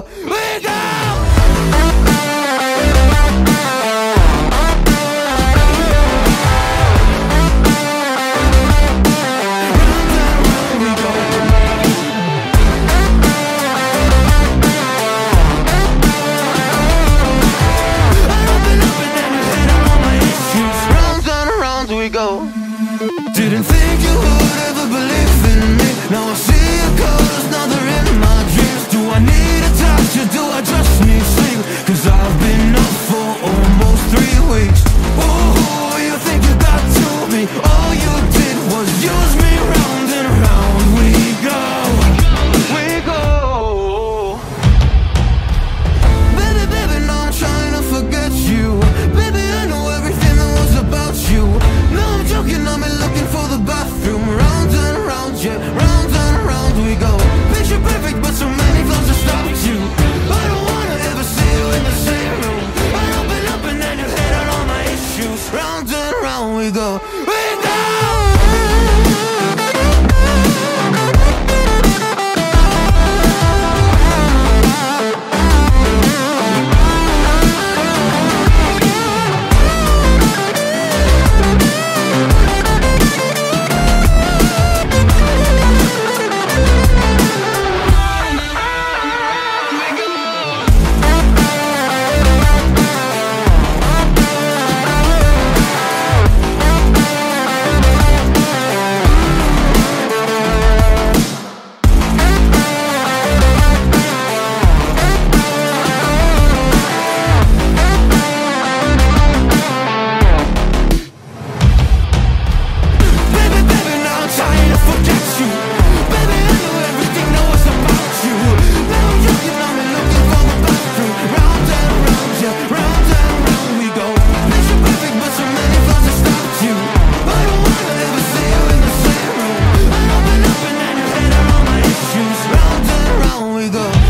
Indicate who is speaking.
Speaker 1: Rico. we go.